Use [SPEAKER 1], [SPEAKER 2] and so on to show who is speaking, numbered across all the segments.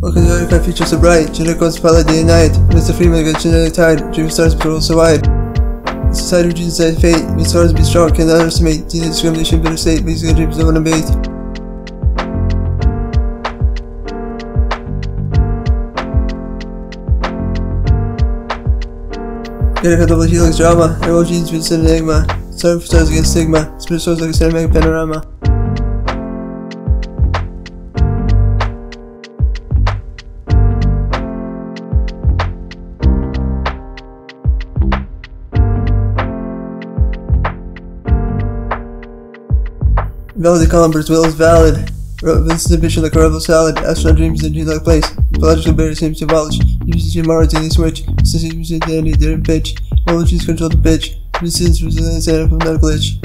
[SPEAKER 1] Aircraft features so bright, guns pilot day and night. Mr. Freeman gets genetic tired, dream stars patrol so wide. Society reaches that fate, means stars be strong, can't underestimate. Teenage discrimination, better state, basic dreams don't bait. Get a double helix drama, Arrow genes with enigma. Sorry for stars against stigma, split source like a cinematic panorama. Valid Columber's will is valid. Vincent's ambition like a rebel salad. Astronaut dreams in a like place. Biological barrier seems to abolish. Uses your Mars daily switch. Systems in the their pitch. Technologies control the pitch. Resistance resilience and from that glitch.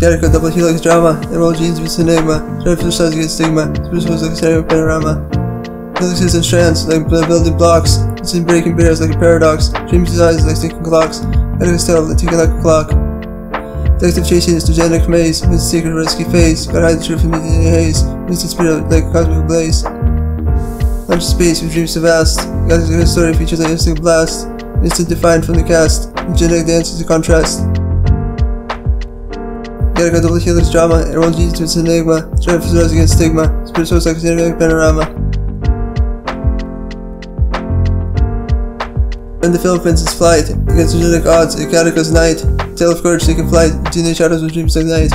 [SPEAKER 1] Character double helix drama. Enroll genes with enigma. Try to against stigma. Spiritual like a panorama. Helixes and strands like building blocks. It's in breaking barriers like a paradox. Dreams eyes like ticking clocks. Editing style like ticking like a clock. Detective chasing is the genetic maze. With secret risky phase. Gotta hide the truth from the haze. Instant spirit like a cosmic blaze. Lunch space with dreams so vast. Got a story features an instant blast. Instant defined from the cast. Genetic dance is a contrast. Gattaca double helix drama. Everyone genes to its enigma. Strive for against stigma. Spirit source like a panorama. In the Philippines is flight, against genetic odds, Calico's night, tale of courage taking flight, teenage shadows with dreams ignite.